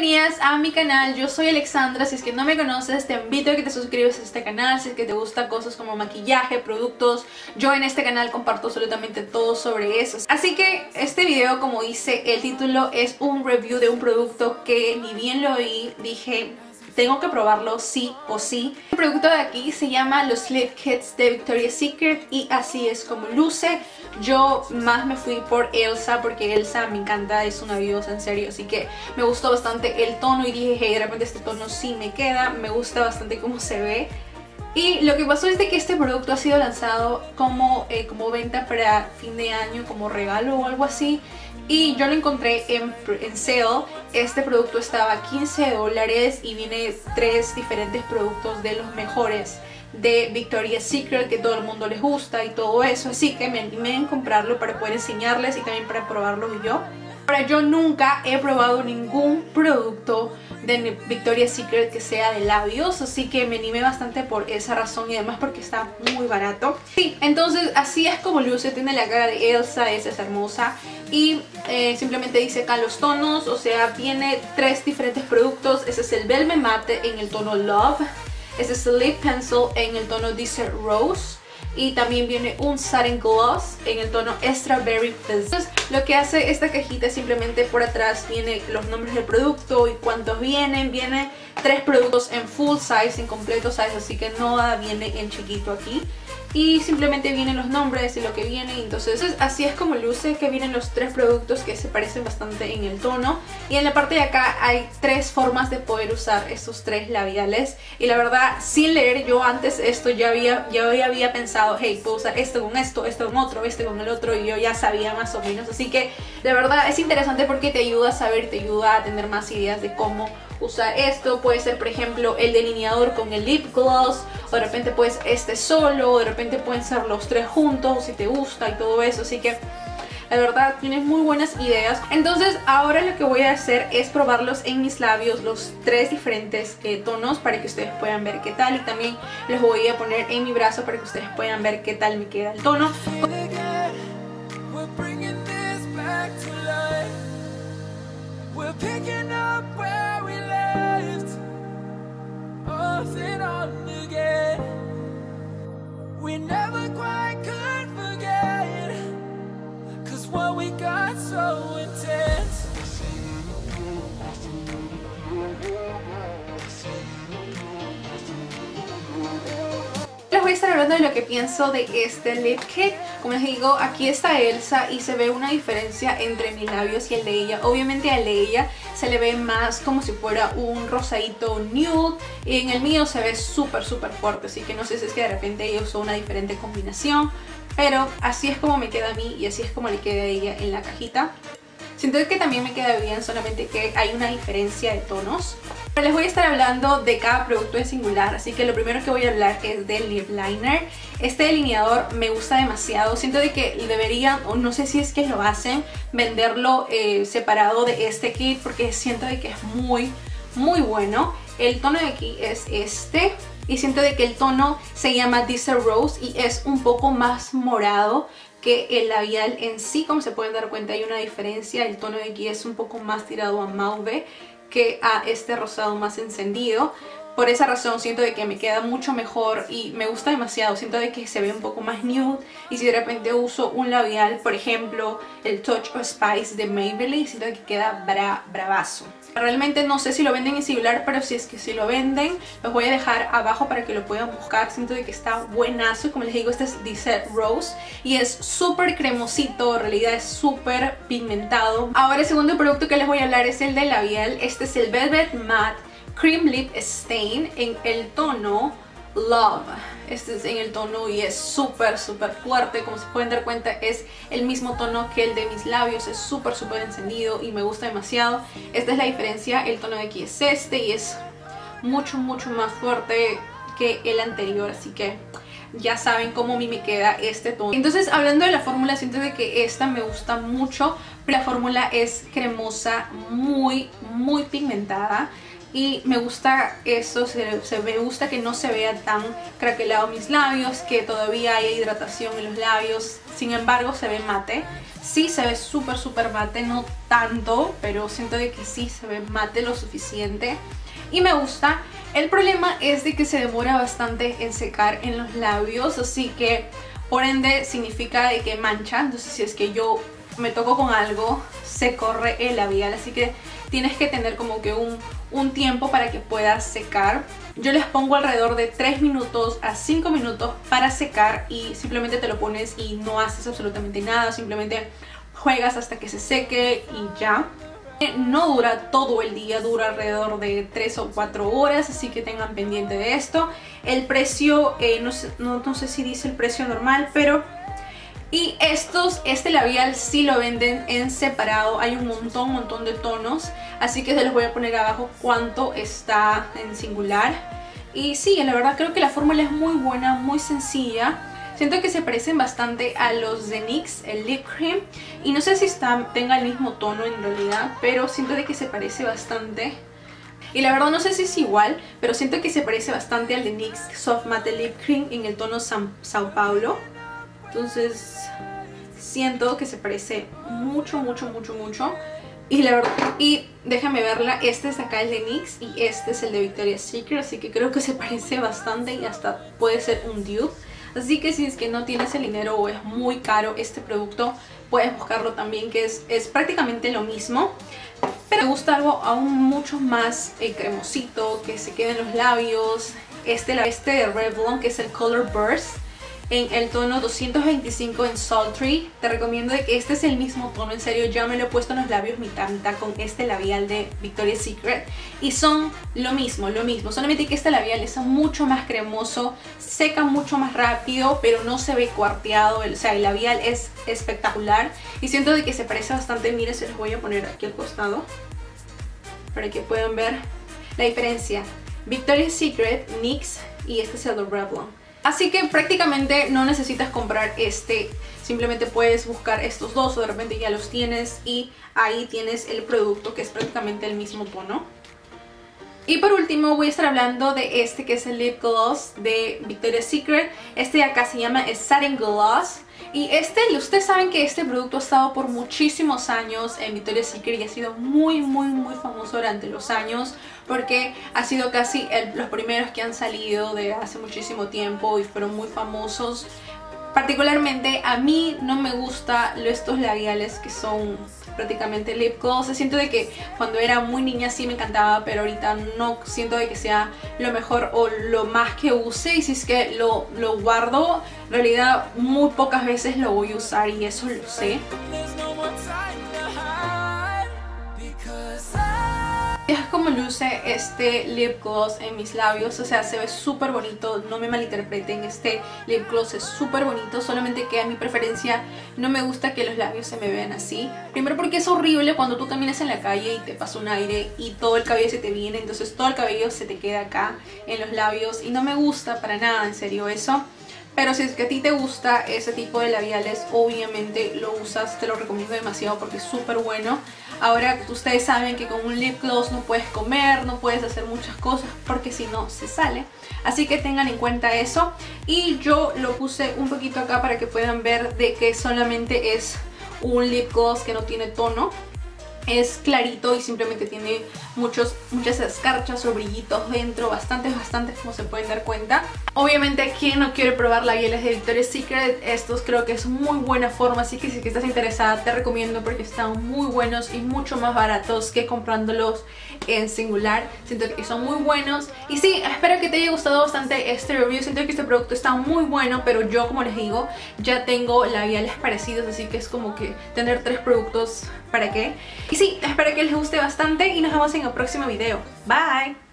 bienvenidas a mi canal, yo soy Alexandra, si es que no me conoces te invito a que te suscribas a este canal, si es que te gustan cosas como maquillaje, productos, yo en este canal comparto absolutamente todo sobre eso. Así que este video como dice el título es un review de un producto que ni bien lo oí, dije tengo que probarlo sí o sí. El producto de aquí se llama los Lip Kits de Victoria's Secret y así es como luce. Yo más me fui por Elsa porque Elsa me encanta, es una diosa en serio, así que me gustó bastante el tono y dije, hey, de repente este tono sí me queda, me gusta bastante cómo se ve. Y lo que pasó es de que este producto ha sido lanzado como, eh, como venta para fin de año, como regalo o algo así. Y yo lo encontré en, en sale. Este producto estaba a 15 dólares y viene tres diferentes productos de los mejores de Victoria's Secret que todo el mundo les gusta y todo eso. Así que me animé en comprarlo para poder enseñarles y también para probarlo yo. Ahora yo nunca he probado ningún producto de Victoria's Secret que sea de labios así que me animé bastante por esa razón y además porque está muy barato. Sí, entonces así es como luce, tiene la cara de Elsa, esa es hermosa y eh, simplemente dice acá los tonos, o sea tiene tres diferentes productos, ese es el Velvet Matte en el tono Love ese es el Lip Pencil en el tono Desert Rose y también viene un satin gloss en el tono Strawberry. Entonces lo que hace esta cajita es simplemente por atrás viene los nombres del producto y cuántos vienen. Viene tres productos en full size, en completo size, así que nada viene en chiquito aquí y simplemente vienen los nombres y lo que viene entonces así es como luce que vienen los tres productos que se parecen bastante en el tono. Y en la parte de acá hay tres formas de poder usar estos tres labiales. Y la verdad sin leer yo antes esto ya había, ya había pensado hey puedo usar esto con esto, esto con otro, este con el otro y yo ya sabía más o menos. Así que de verdad es interesante porque te ayuda a saber, te ayuda a tener más ideas de cómo usar esto, puede ser por ejemplo el delineador con el lip gloss o de repente pues este solo, o de repente pueden ser los tres juntos si te gusta y todo eso, así que la verdad tienes muy buenas ideas. Entonces ahora lo que voy a hacer es probarlos en mis labios los tres diferentes eh, tonos para que ustedes puedan ver qué tal y también los voy a poner en mi brazo para que ustedes puedan ver qué tal me queda el tono. We never quite could forget. Cause what we got so hablando de lo que pienso de este lip kit Como les digo, aquí está Elsa y se ve una diferencia entre mis labios y el de ella Obviamente al de ella se le ve más como si fuera un rosadito nude y en el mío se ve súper súper fuerte así que no sé si es que de repente ella usó una diferente combinación pero así es como me queda a mí y así es como le queda a ella en la cajita Siento que también me queda bien, solamente que hay una diferencia de tonos. Les voy a estar hablando de cada producto en singular, así que lo primero que voy a hablar es del lip liner. Este delineador me gusta demasiado, siento de que deberían, o no sé si es que lo hacen, venderlo eh, separado de este kit porque siento de que es muy, muy bueno. El tono de aquí es este, y siento de que el tono se llama Diesel Rose y es un poco más morado que el labial en sí, como se pueden dar cuenta hay una diferencia, el tono de aquí es un poco más tirado a mauve que a este rosado más encendido. Por esa razón siento de que me queda mucho mejor y me gusta demasiado, siento de que se ve un poco más nude. Y si de repente uso un labial, por ejemplo el Touch of Spice de Maybelline, siento que queda bra. Realmente no sé si lo venden en similar, pero si es que si lo venden, los voy a dejar abajo para que lo puedan buscar. Siento de que está buenazo y como les digo, este es Desert Rose y es súper cremosito, en realidad es súper pigmentado. Ahora el segundo producto que les voy a hablar es el de labial, este es el Velvet Matte Cream Lip Stain en el tono Love. Este es en el tono y es súper, súper fuerte. Como se pueden dar cuenta es el mismo tono que el de mis labios. Es súper, súper encendido y me gusta demasiado. Esta es la diferencia. El tono de aquí es este y es mucho, mucho más fuerte que el anterior. Así que ya saben cómo a mí me queda este tono. Entonces hablando de la fórmula, siento de que esta me gusta mucho. La fórmula es cremosa, muy, muy pigmentada y me gusta eso, se, me gusta que no se vea tan craquelado mis labios, que todavía haya hidratación en los labios, sin embargo se ve mate. Sí se ve súper súper mate, no tanto, pero siento de que sí se ve mate lo suficiente y me gusta. El problema es de que se demora bastante en secar en los labios, así que por ende significa de que mancha, entonces si es que yo me toco con algo, se corre el labial, así que tienes que tener como que un, un tiempo para que pueda secar. Yo les pongo alrededor de 3 minutos a 5 minutos para secar y simplemente te lo pones y no haces absolutamente nada, simplemente juegas hasta que se seque y ya. No dura todo el día, dura alrededor de 3 o 4 horas, así que tengan pendiente de esto. El precio, eh, no, sé, no, no sé si dice el precio normal, pero y estos, este labial sí lo venden en separado, hay un montón, montón de tonos, así que se los voy a poner abajo cuánto está en singular. Y sí, la verdad creo que la fórmula es muy buena, muy sencilla. Siento que se parecen bastante a los de NYX, el Lip Cream. Y no sé si está, tenga el mismo tono en realidad, pero siento de que se parece bastante. Y la verdad no sé si es igual, pero siento que se parece bastante al de NYX Soft Matte Lip Cream en el tono Sao Paulo. Entonces siento que se parece mucho, mucho, mucho, mucho. Y la verdad, y déjame verla, este es acá el de NYX y este es el de Victoria's Secret, así que creo que se parece bastante y hasta puede ser un dupe. Así que si es que no tienes el dinero o es muy caro este producto, puedes buscarlo también, que es, es prácticamente lo mismo. Pero me gusta algo aún mucho más eh, cremosito, que se quede en los labios. Este, este de Revlon, que es el Color Burst en el tono 225 en Sultry. Te recomiendo de que este es el mismo tono, en serio, ya me lo he puesto en los labios mitad mitad con este labial de Victoria's Secret y son lo mismo, lo mismo, solamente que este labial es mucho más cremoso, seca mucho más rápido, pero no se ve cuarteado, o sea, el labial es espectacular y siento de que se parece bastante, miren, se los voy a poner aquí al costado para que puedan ver la diferencia. Victoria's Secret, NYX y este es el de Revlon. Así que prácticamente no necesitas comprar este, simplemente puedes buscar estos dos o de repente ya los tienes y ahí tienes el producto que es prácticamente el mismo tono. Y por último voy a estar hablando de este que es el Lip Gloss de Victoria's Secret. Este de acá se llama Satin Gloss. Y este, ustedes saben que este producto ha estado por muchísimos años en Victoria's Secret y ha sido muy muy muy famoso durante los años porque ha sido casi los primeros que han salido de hace muchísimo tiempo y fueron muy famosos. Particularmente a mí no me gusta estos labiales que son prácticamente lip gloss. Siento de que cuando era muy niña sí me encantaba, pero ahorita no siento de que sea lo mejor o lo más que use. Y si es que lo, lo guardo, en realidad muy pocas veces lo voy a usar y eso lo sé. Como luce este lip gloss en mis labios, o sea, se ve súper bonito, no me malinterpreten, este lip gloss es súper bonito, solamente que a mi preferencia no me gusta que los labios se me vean así. Primero porque es horrible cuando tú caminas en la calle y te pasa un aire y todo el cabello se te viene, entonces todo el cabello se te queda acá en los labios y no me gusta para nada, en serio eso. Pero si es que a ti te gusta ese tipo de labiales, obviamente lo usas, te lo recomiendo demasiado porque es súper bueno. Ahora ustedes saben que con un lip gloss no puedes comer, no puedes hacer muchas cosas porque si no se sale. Así que tengan en cuenta eso. Y yo lo puse un poquito acá para que puedan ver de que solamente es un lip gloss que no tiene tono es clarito y simplemente tiene muchos, muchas escarchas o brillitos dentro, bastantes, bastantes como se pueden dar cuenta. Obviamente quien no quiere probar labiales de Victoria's Secret, estos creo que es muy buena forma, así que si estás interesada te recomiendo porque están muy buenos y mucho más baratos que comprándolos en singular. Siento que son muy buenos y sí, espero que te haya gustado bastante este review, siento que este producto está muy bueno, pero yo como les digo, ya tengo labiales parecidos, así que es como que tener tres productos, ¿para qué? Y sí, espero que les guste bastante y nos vemos en el próximo video. Bye!